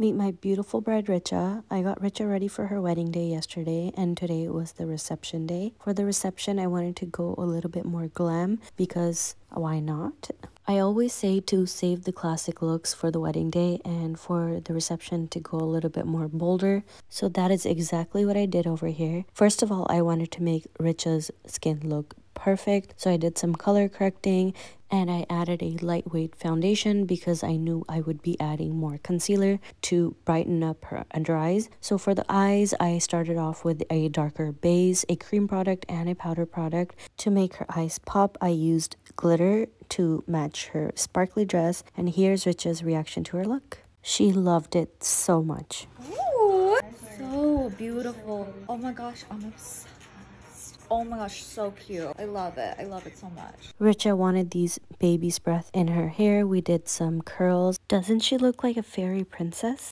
Meet my beautiful bride Richa. I got Richa ready for her wedding day yesterday and today was the reception day. For the reception, I wanted to go a little bit more glam because why not? I always say to save the classic looks for the wedding day and for the reception to go a little bit more bolder. So that is exactly what I did over here. First of all, I wanted to make Richa's skin look perfect. So I did some color correcting and I added a lightweight foundation because I knew I would be adding more concealer to brighten up her under eyes. So for the eyes, I started off with a darker base, a cream product, and a powder product. To make her eyes pop, I used glitter to match her sparkly dress. And here's Richa's reaction to her look. She loved it so much. Ooh, so beautiful. Oh my gosh, I'm obsessed. Oh my gosh, so cute. I love it. I love it so much. Richa wanted these baby's breath in her hair. We did some curls. Doesn't she look like a fairy princess?